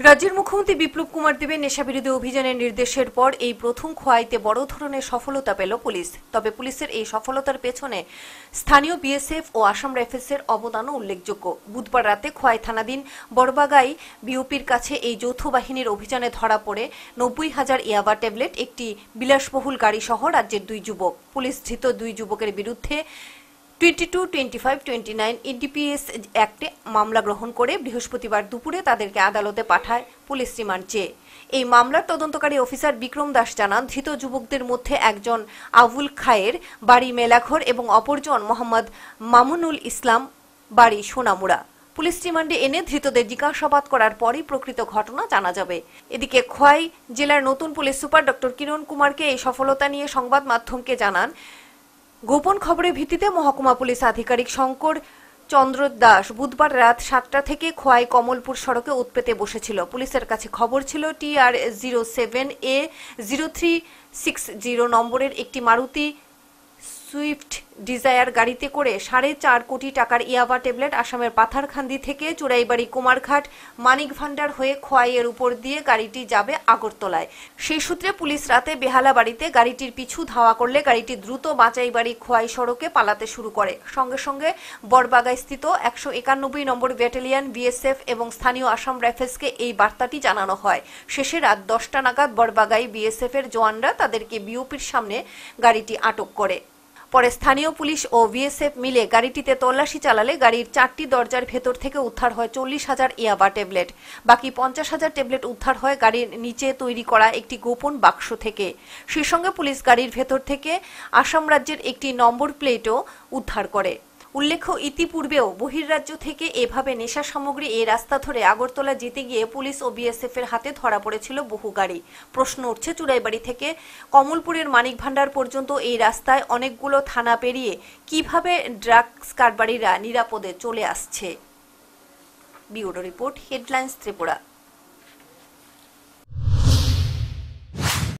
রাজ্যের মুখ্যমন্ত্রী বিপ্লব কুমার দেবের নেশাবিরোধী অভিযানের নির্দেশের পর এই প্রথম খোয়াইতে বড় ধরনের সফলতা পেল পুলিশ। তবে পুলিশের এই সফলতার পেছনে স্থানীয় বিএসএফ ও আসাম রাইফেলসের অবদানও উল্লেখযোগ্য। বুধবার রাতে খোয়াই থানাধীন বড়বাগাই বিওপির কাছে এই যৌথ বাহিনীর অভিযানে ধরা পড়ে নব্বই হাজার ইয়াবা ট্যাবলেট, একটি বিলাসবহুল গাড়ি সহ রাজ্যের দুই যুবক। পুলিশ ধৃত দুই যুবকের বিরুদ্ধে twenty two, twenty five, twenty nine EDPS অ্যাক্টে মামলা গ্রহণ করে বৃহস্পতিবার দুপুরে তাদেরকে আদালতে পাঠায় পুলিশ রিমান্ড চেয়ে। এই মামলার তদন্তকারী অফিসার বিক্রম দাস জানান, ধৃত যুবকদের মধ্যে একজন আবুল খায়ের বাড়ি মেলাঘর এবং অপরজন মোহাম্মদ মামুনুল ইসলাম বাড়ি সোনামুড়া। পুলিশ রিমান্ডে এনে ধৃতদের জিজ্ঞাসাবাদ করার পরই প্রকৃত ঘটনা জানা যাবে। এদিকে খোয়াই জেলার নতুন পুলিশ সুপার ডক্টর কিরণ কুমারকে এই সফলতা নিয়ে সংবাদ মাধ্যমকে জানান গোপন খবরের ভিত্তিতে মহকুমা পুলিশ আধিকারিক শঙ্কর চন্দ্র দাস বুধবার রাত সাতটা থেকে খোয়াই কমলপুর সড়কে উৎপেতে বসেছিল। পুলিশের কাছে খবর ছিল TR zero seven A zero three six zero নম্বরের একটি মারুতি সুইফট ডিজায়ার গাড়িতে করে সাড়ে চার কোটি টাকার ইয়াবা ট্যাবলেট আসামের পাথারখান্দি থেকে চুরাইবাড়ি কুমারঘাট মানিক ভান্ডার হয়ে খোয়াইয়ের উপর দিয়ে গাড়িটি যাবে আগরতলায়। সেই সূত্রে পুলিশ রাতে বেহালা বাড়িতে গাড়িটির পিছু ধাওয়া করলে গাড়িটি দ্রুত বাঁচাইবাড়ি খোয়াই সড়কে পালাতে শুরু করে। সঙ্গে সঙ্গে বড়বাগায় স্থিত একশো একানব্বই নম্বর ব্যাটালিয়ন বিএসএফ এবং স্থানীয় আসাম রাইফেলসকে এই বার্তাটি জানানো হয়। শেষে রাত দশটা নাগাদ বড়বাগাই বিএসএফ এর জওয়ানরা তাদেরকে বিওপির সামনে গাড়িটি আটক করে। পরে স্থানীয় পুলিশ ও বিএসএফ মিলে গাড়িটিতে তল্লাশি চালালে গাড়ির চারটি দরজার ভেতর থেকে উদ্ধার হয় চল্লিশ হাজার ইয়াবা ট্যাবলেট। বাকি পঞ্চাশ হাজার ট্যাবলেট উদ্ধার হয় গাড়ির নিচে তৈরি করা একটি গোপন বাক্স থেকে। সেই সঙ্গে পুলিশ গাড়ির ভেতর থেকে আসাম রাজ্যের একটি নম্বর প্লেটও উদ্ধার করে। উল্লেখ্য, ইতিপূর্বেও বহির্রাজ্য থেকে এভাবে নেশা সামগ্রী এই রাস্তা ধরে আগরতলা যেতে গিয়ে পুলিশ ও বিএসএফ এর হাতে ধরা পড়েছিল বহু গাড়ি। প্রশ্ন উঠছে, চুড়াইবাড়ি থেকে কমলপুরের মানিক ভান্ডার পর্যন্ত এই রাস্তায় অনেকগুলো থানা পেরিয়ে কীভাবে ড্রাগস কারবারিরা নিরাপদে চলে আসছে? Bureau report, headlines Tripura.